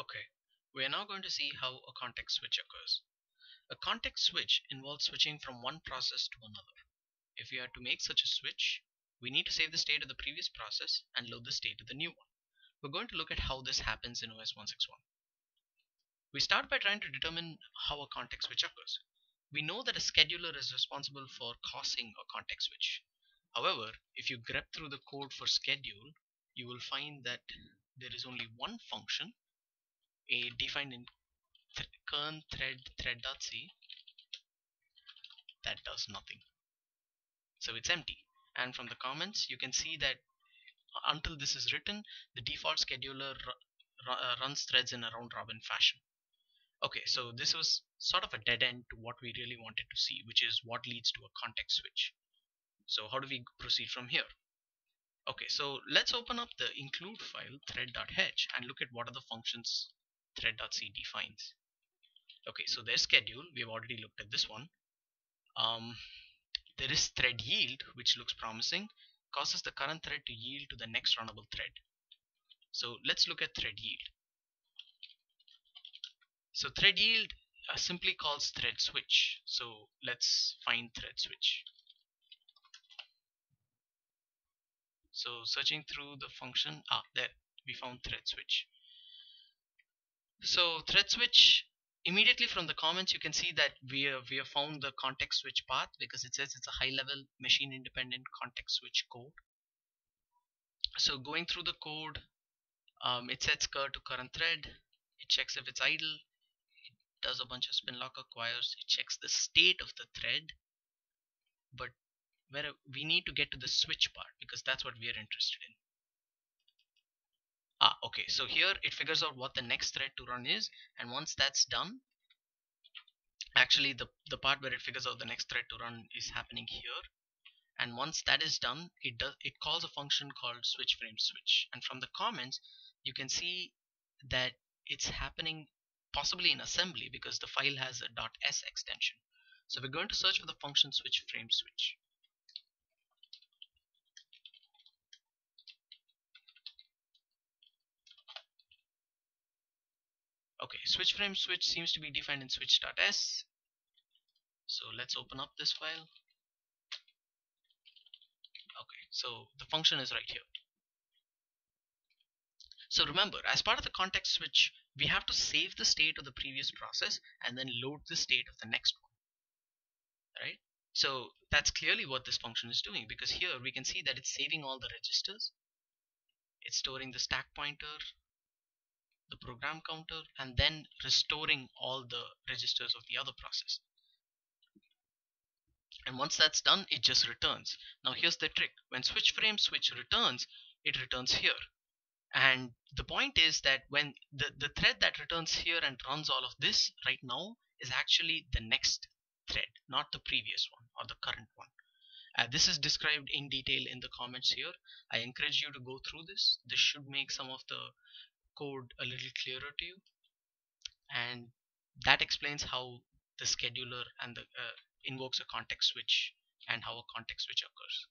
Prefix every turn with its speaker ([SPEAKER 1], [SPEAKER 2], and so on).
[SPEAKER 1] Okay, we are now going to see how a context switch occurs. A context switch involves switching from one process to another. If we are to make such a switch, we need to save the state of the previous process and load the state of the new one. We're going to look at how this happens in OS 161. We start by trying to determine how a context switch occurs. We know that a scheduler is responsible for causing a context switch. However, if you grep through the code for schedule, you will find that there is only one function a defined in th kern thread thread.c that does nothing. So it's empty. And from the comments, you can see that until this is written, the default scheduler uh, runs threads in a round robin fashion. Okay, so this was sort of a dead end to what we really wanted to see, which is what leads to a context switch. So how do we proceed from here? Okay, so let's open up the include file thread.h and look at what are the functions thread.c defines. Okay, so their schedule, we've already looked at this one. Um, there is thread yield, which looks promising, causes the current thread to yield to the next runnable thread. So let's look at thread yield. So thread yield uh, simply calls thread switch. So let's find thread switch. So searching through the function, ah, there we found thread switch. So thread switch immediately from the comments you can see that we have, we have found the context switch path because it says it's a high level machine independent context switch code. So going through the code um, it sets cur to current thread. It checks if it's idle. It does a bunch of spin lock acquires. It checks the state of the thread. But where we need to get to the switch part because that's what we are interested in ah okay. So here it figures out what the next thread to run is and once that's done actually the the part where it figures out the next thread to run is happening here. And once that is done it does it calls a function called switch frame switch. And from the comments you can see that it's happening possibly in assembly because the file has a dot .s extension. So we're going to search for the function switch frame switch okay switch frame switch seems to be defined in switch.s so let's open up this file. Okay so the function is right here. So remember as part of the context switch we have to save the state of the previous process and then load the state of the next one. Right? So that's clearly what this function is doing because here we can see that it's saving all the registers. It's storing the stack pointer the program counter and then restoring all the registers of the other process. And once that's done it just returns. Now here's the trick. When switch frame switch returns it returns here. And the point is that when the, the thread that returns here and runs all of this right now is actually the next thread not the previous one or the current one. Uh, this is described in detail in the comments here. I encourage you to go through this. This should make some of the code a little clearer to you? And that explains how the scheduler and the uh, invokes a context switch and how a context switch occurs